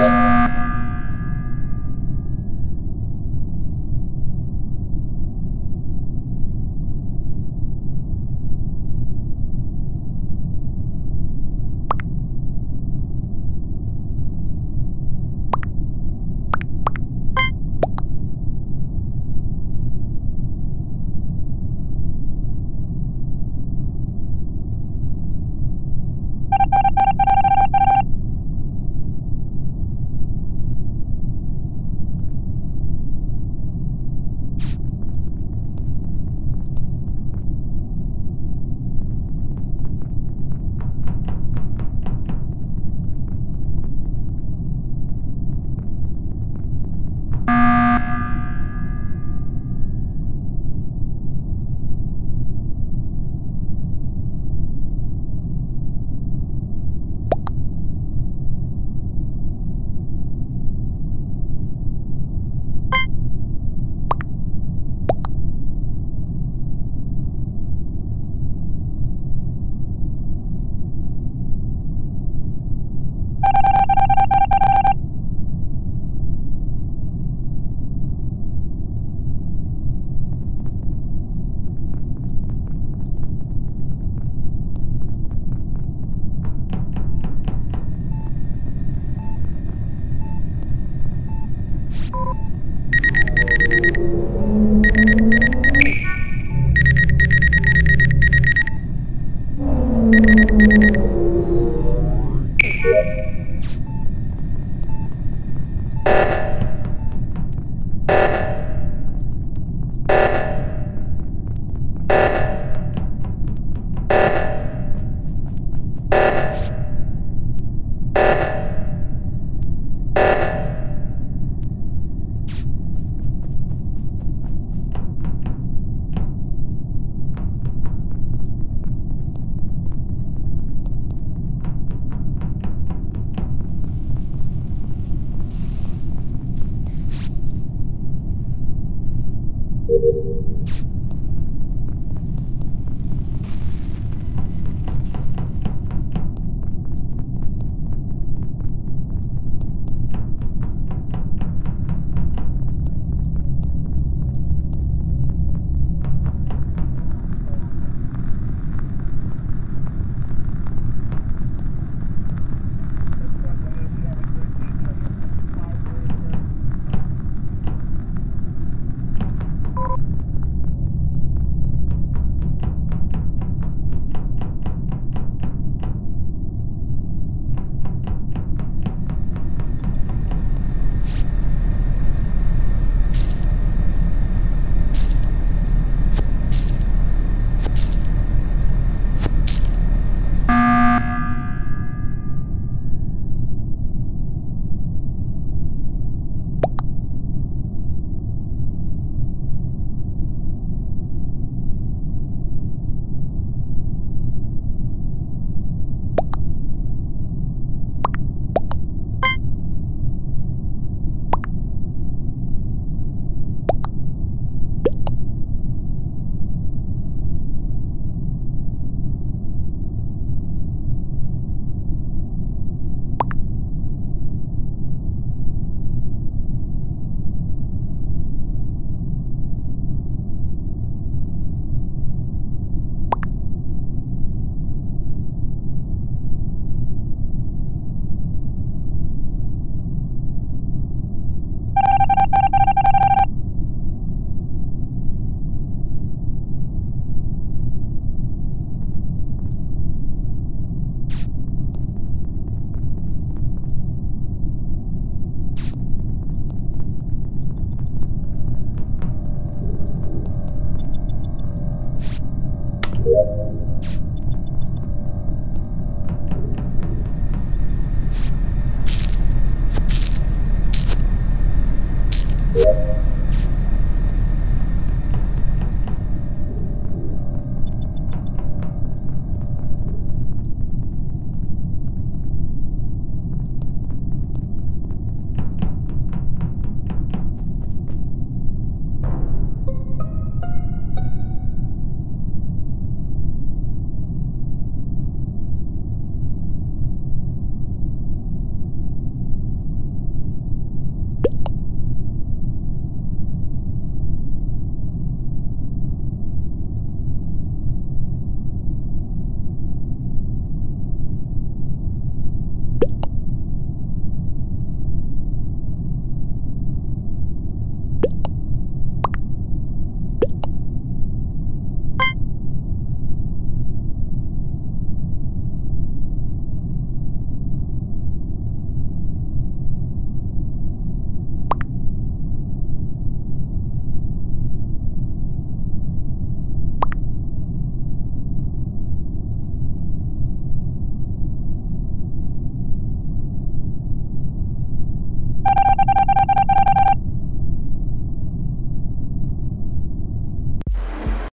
Música